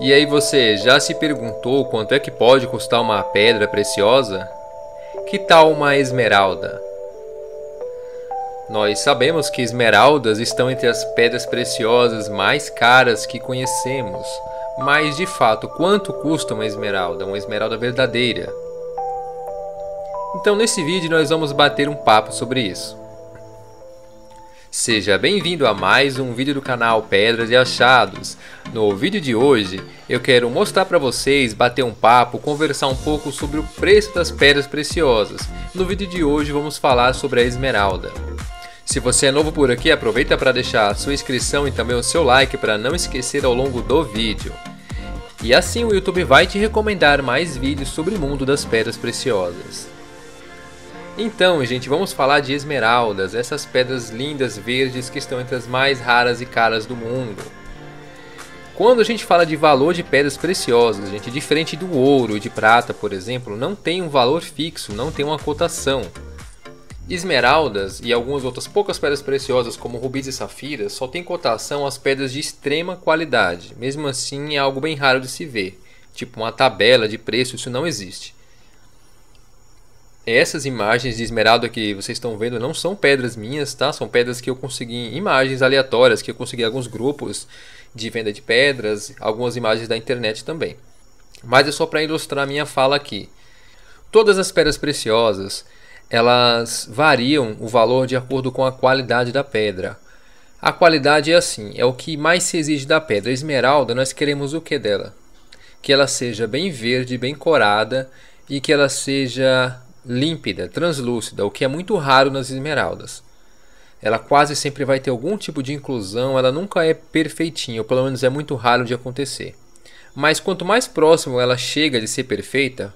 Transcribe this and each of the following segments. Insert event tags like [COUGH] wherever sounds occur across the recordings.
E aí você já se perguntou quanto é que pode custar uma pedra preciosa? Que tal uma esmeralda? Nós sabemos que esmeraldas estão entre as pedras preciosas mais caras que conhecemos, mas de fato, quanto custa uma esmeralda, uma esmeralda verdadeira? Então, nesse vídeo, nós vamos bater um papo sobre isso. Seja bem-vindo a mais um vídeo do canal Pedras e Achados. No vídeo de hoje, eu quero mostrar para vocês, bater um papo, conversar um pouco sobre o preço das pedras preciosas. No vídeo de hoje, vamos falar sobre a esmeralda. Se você é novo por aqui, aproveita para deixar a sua inscrição e também o seu like para não esquecer ao longo do vídeo. E assim o YouTube vai te recomendar mais vídeos sobre o mundo das pedras preciosas. Então, gente, vamos falar de esmeraldas, essas pedras lindas verdes que estão entre as mais raras e caras do mundo. Quando a gente fala de valor de pedras preciosas, gente, diferente do ouro e de prata, por exemplo, não tem um valor fixo, não tem uma cotação. Esmeraldas e algumas outras poucas pedras preciosas, como rubis e safiras, só tem cotação as pedras de extrema qualidade. Mesmo assim, é algo bem raro de se ver. Tipo uma tabela de preço, isso não existe. Essas imagens de esmeralda que vocês estão vendo não são pedras minhas, tá? São pedras que eu consegui, imagens aleatórias que eu consegui alguns grupos de venda de pedras, algumas imagens da internet também. Mas é só para ilustrar minha fala aqui. Todas as pedras preciosas, elas variam o valor de acordo com a qualidade da pedra. A qualidade é assim, é o que mais se exige da pedra. A esmeralda, nós queremos o que dela? Que ela seja bem verde, bem corada e que ela seja límpida, translúcida, o que é muito raro nas esmeraldas. Ela quase sempre vai ter algum tipo de inclusão, ela nunca é perfeitinha, ou pelo menos é muito raro de acontecer. Mas quanto mais próximo ela chega de ser perfeita,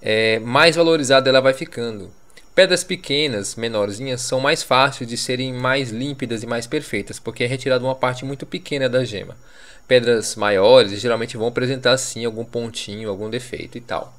é, mais valorizada ela vai ficando. Pedras pequenas, menorzinhas, são mais fáceis de serem mais límpidas e mais perfeitas, porque é retirada uma parte muito pequena da gema. Pedras maiores geralmente vão apresentar sim algum pontinho, algum defeito e tal.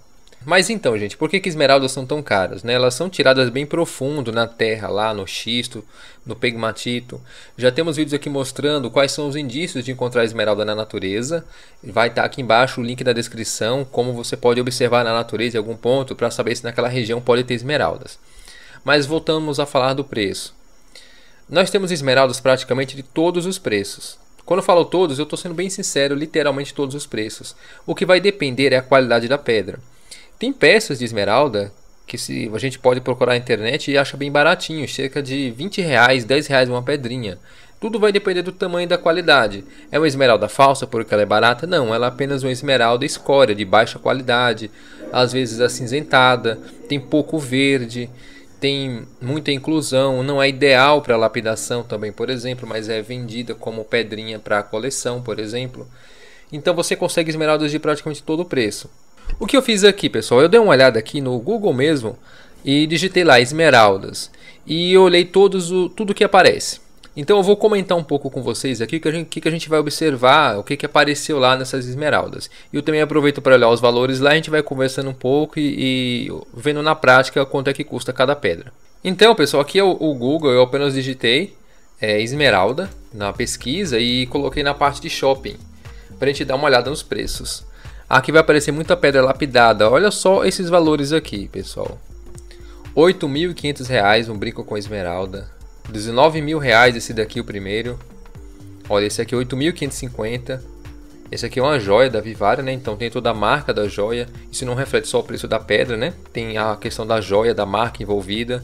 Mas então, gente, por que, que esmeraldas são tão caras? Né? Elas são tiradas bem profundo na terra, lá no xisto, no pegmatito. Já temos vídeos aqui mostrando quais são os indícios de encontrar esmeralda na natureza. Vai estar tá aqui embaixo o link da descrição, como você pode observar na natureza em algum ponto para saber se naquela região pode ter esmeraldas. Mas voltamos a falar do preço. Nós temos esmeraldas praticamente de todos os preços. Quando eu falo todos, eu estou sendo bem sincero, literalmente todos os preços. O que vai depender é a qualidade da pedra. Tem peças de esmeralda que se a gente pode procurar na internet e acha bem baratinho, cerca de 20 reais, 10 reais uma pedrinha. Tudo vai depender do tamanho e da qualidade. É uma esmeralda falsa porque ela é barata? Não, ela é apenas uma esmeralda escória de baixa qualidade, às vezes acinzentada, tem pouco verde, tem muita inclusão, não é ideal para lapidação também, por exemplo, mas é vendida como pedrinha para coleção, por exemplo. Então você consegue esmeraldas de praticamente todo o preço. O que eu fiz aqui, pessoal? Eu dei uma olhada aqui no Google mesmo e digitei lá esmeraldas e olhei todos o, tudo que aparece. Então eu vou comentar um pouco com vocês aqui o que, a gente, que a gente vai observar, o que, que apareceu lá nessas esmeraldas. E eu também aproveito para olhar os valores lá, a gente vai conversando um pouco e, e vendo na prática quanto é que custa cada pedra. Então, pessoal, aqui é o, o Google, eu apenas digitei é, esmeralda na pesquisa e coloquei na parte de shopping para a gente dar uma olhada nos preços. Aqui vai aparecer muita pedra lapidada. Olha só esses valores aqui, pessoal. R$ 8.500 um brinco com esmeralda. R$ 19.000 esse daqui o primeiro. Olha, esse aqui é 8.550. Esse aqui é uma joia da Vivara, né? Então tem toda a marca da joia. Isso não reflete só o preço da pedra, né? Tem a questão da joia, da marca envolvida.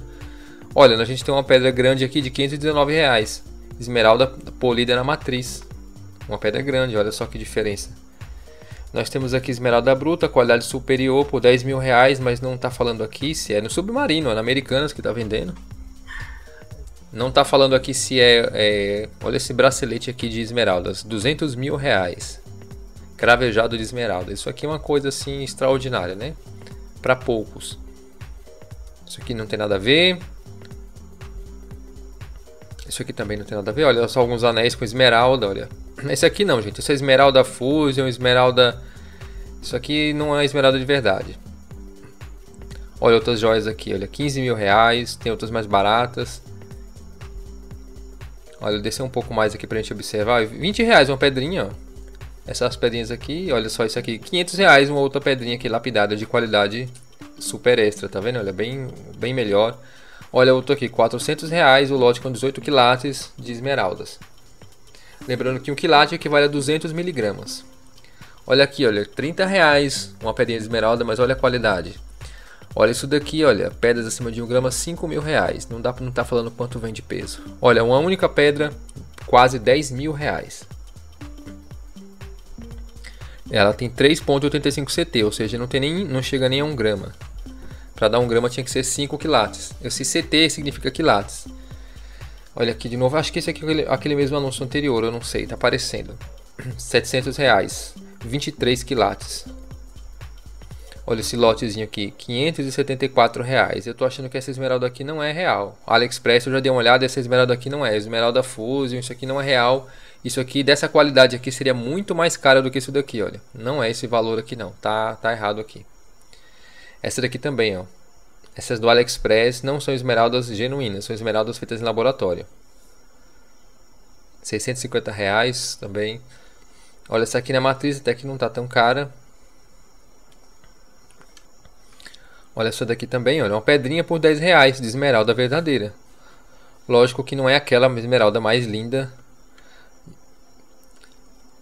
Olha, a gente tem uma pedra grande aqui de 519 reais. Esmeralda polida na matriz. Uma pedra grande, olha só que diferença. Nós temos aqui esmeralda bruta, qualidade superior por 10 mil reais, mas não está falando aqui se é no submarino, é na Americanas que está vendendo. Não está falando aqui se é, é, Olha esse bracelete aqui de esmeraldas, 200 mil reais. Cravejado de esmeralda. Isso aqui é uma coisa assim extraordinária, né? Para poucos. Isso aqui não tem nada a ver. Isso aqui também não tem nada a ver. Olha só alguns anéis com esmeralda, olha. Esse aqui não, gente. Essa é esmeralda fusion, esmeralda... Isso aqui não é esmeralda de verdade. Olha outras joias aqui, olha. 15 mil reais. Tem outras mais baratas. Olha, descer um pouco mais aqui pra gente observar. 20 reais uma pedrinha, ó. Essas pedrinhas aqui, olha só isso aqui, 500 reais uma outra pedrinha aqui lapidada de qualidade super extra, tá vendo? Olha, bem, bem melhor. Olha outro aqui, 400 reais o lote com 18 quilates de esmeraldas. Lembrando que um quilate equivale a 200 miligramas. Olha aqui, olha, 30 reais uma pedrinha de esmeralda, mas olha a qualidade. Olha isso daqui, olha, pedras acima de 1 grama, 5 mil reais. Não dá para não estar tá falando quanto vem de peso. Olha, uma única pedra, quase 10 mil reais. Ela tem 3.85 CT, ou seja, não, tem nem, não chega nem a 1 grama. Para dar 1 grama tinha que ser 5 quilates. Esse CT significa quilates. Olha aqui de novo, acho que esse aqui é aquele, aquele mesmo anúncio anterior, eu não sei, tá aparecendo. [CLEARS THROAT] 700 reais, 23 quilates. Olha esse lotezinho aqui, 574 reais. Eu tô achando que essa esmeralda aqui não é real. AliExpress eu já dei uma olhada, essa esmeralda aqui não é. Esmeralda Fusion, isso aqui não é real. Isso aqui, dessa qualidade aqui, seria muito mais cara do que isso daqui, olha. Não é esse valor aqui não, tá, tá errado aqui. Essa daqui também, ó. Essas do AliExpress não são esmeraldas genuínas, são esmeraldas feitas em laboratório. 650 reais também. Olha, essa aqui na matriz até que não tá tão cara. Olha essa daqui também, olha, uma pedrinha por 10 reais de esmeralda verdadeira. Lógico que não é aquela esmeralda mais linda.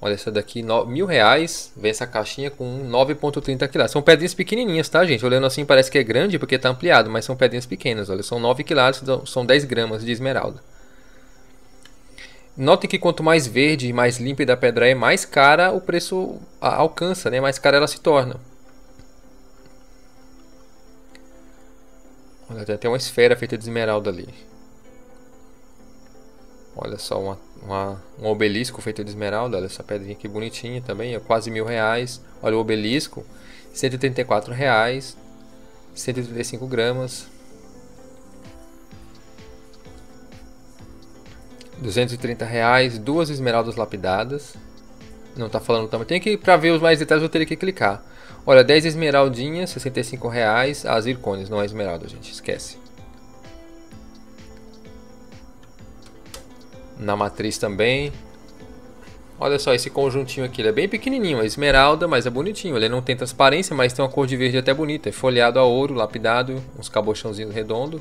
Olha essa daqui, no, mil reais. Vem essa caixinha com 9.30 quilates. São pedrinhas pequenininhas, tá, gente? Olhando assim parece que é grande porque está ampliado, mas são pedrinhas pequenas. Olha, são 9 quilates, são 10 gramas de esmeralda. Notem que quanto mais verde e mais límpida a pedra é, mais cara o preço alcança, né? Mais cara ela se torna. Olha, tem até uma esfera feita de esmeralda ali. Olha só, uma, uma, um obelisco feito de esmeralda. Olha essa pedrinha aqui bonitinha também, é quase mil reais. Olha o obelisco, 134 reais, 135 gramas. 230 reais, duas esmeraldas lapidadas. Não está falando também. Tem que para ver os mais detalhes eu teria que clicar. Olha, 10 esmeraldinhas, 65 reais. As zircônias, não é esmeralda, gente, esquece. Na matriz também. Olha só esse conjuntinho aqui, ele é bem pequenininho, é esmeralda, mas é bonitinho. Ele não tem transparência, mas tem uma cor de verde até bonita. É folheado a ouro, lapidado, uns cabochãozinhos redondos.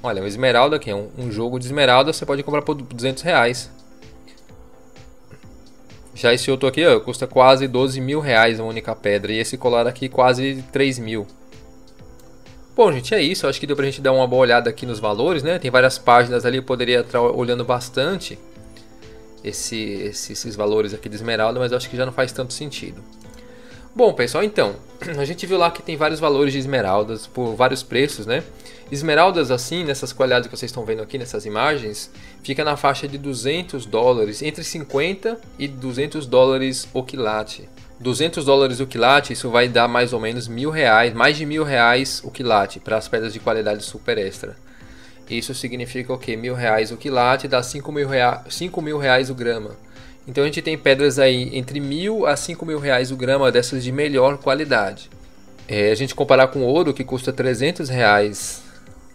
Olha, uma esmeralda aqui, um, um jogo de esmeralda você pode comprar por 200 reais. Já esse outro aqui ó, custa quase 12 mil reais uma única pedra. E esse colar aqui quase 3 mil. Bom, gente, é isso. Acho que deu pra gente dar uma boa olhada aqui nos valores, né? Tem várias páginas ali, eu poderia estar olhando bastante esse, esse, esses valores aqui de esmeralda, mas acho que já não faz tanto sentido. Bom, pessoal, então, [CLEARS THROAT] a gente viu lá que tem vários valores de esmeraldas por vários preços, né? Esmeraldas assim, nessas qualidades que vocês estão vendo aqui nessas imagens, fica na faixa de 200 dólares, entre 50 e 200 dólares o quilate. 200 dólares o quilate, isso vai dar mais ou menos mil reais, mais de mil reais o quilate para as pedras de qualidade super extra. Isso significa o que? Mil reais o quilate dá 5 mil, rea 5 mil reais o grama. Então a gente tem pedras aí entre mil a 5 mil reais o grama dessas de melhor qualidade. É, a gente comparar com ouro que custa 300 reais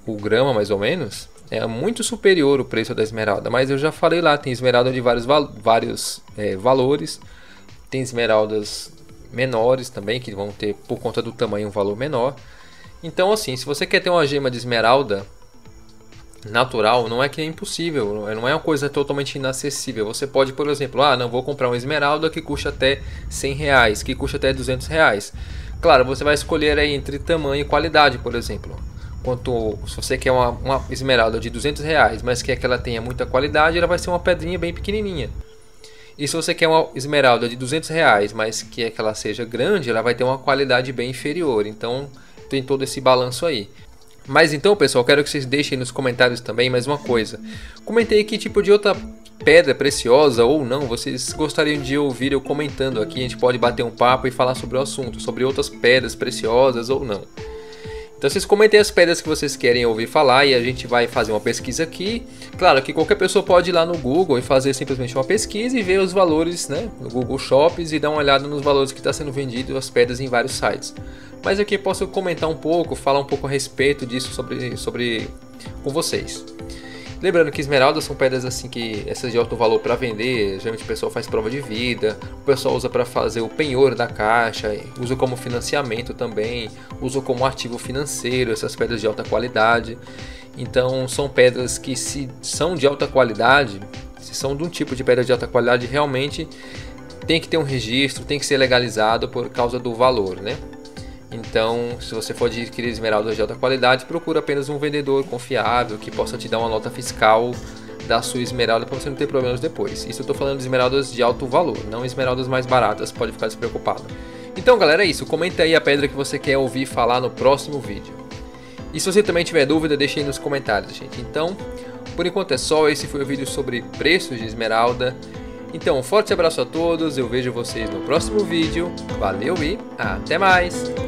o grama mais ou menos, é muito superior o preço da esmeralda. Mas eu já falei lá, tem esmeralda de vários, vários é, valores, tem esmeraldas menores também, que vão ter, por conta do tamanho, um valor menor. Então, assim, se você quer ter uma gema de esmeralda natural, não é que é impossível, não é uma coisa totalmente inacessível. Você pode, por exemplo, ah, não vou comprar uma esmeralda que custa até 100 reais, que custa até 200 reais. Claro, você vai escolher aí entre tamanho e qualidade, por exemplo quanto se você quer uma, uma, esmeralda de 200 reais, mas quer que ela tenha muita qualidade, ela vai ser uma pedrinha bem pequenininha. E se você quer uma esmeralda de 200 reais, mas quer que ela seja grande, ela vai ter uma qualidade bem inferior. Então tem todo esse balanço aí. Mas então, pessoal, quero que vocês deixem nos comentários também mais uma coisa. Comentei que tipo de outra pedra preciosa ou não vocês gostariam de ouvir eu comentando aqui. A gente pode bater um papo e falar sobre o assunto, sobre outras pedras preciosas ou não. Então vocês comentem as pedras que vocês querem ouvir falar e a gente vai fazer uma pesquisa aqui. Claro que qualquer pessoa pode ir lá no Google e fazer simplesmente uma pesquisa e ver os valores né, no Google Shops e dar uma olhada nos valores que está sendo vendido as pedras em vários sites. Mas aqui posso comentar um pouco, falar um pouco a respeito disso sobre, sobre com vocês. Lembrando que esmeraldas são pedras assim que essas de alto valor para vender, geralmente o pessoal faz prova de vida, o pessoal usa para fazer o penhor da caixa, usa como financiamento também, usa como ativo financeiro essas pedras de alta qualidade. Então são pedras que se são de alta qualidade, se são de um tipo de pedra de alta qualidade, realmente tem que ter um registro, tem que ser legalizado por causa do valor, né? Então, se você for adquirir esmeraldas de alta qualidade, procura apenas um vendedor confiável que possa te dar uma nota fiscal da sua esmeralda para você não ter problemas depois. Isso eu estou falando de esmeraldas de alto valor, não esmeraldas mais baratas, pode ficar despreocupado. Então, galera, é isso. Comenta aí a pedra que você quer ouvir falar no próximo vídeo. E se você também tiver dúvida, deixe aí nos comentários, gente. Então, por enquanto é só. Esse foi o vídeo sobre preços de esmeralda. Então, um forte abraço a todos. Eu vejo vocês no próximo vídeo. Valeu e até mais!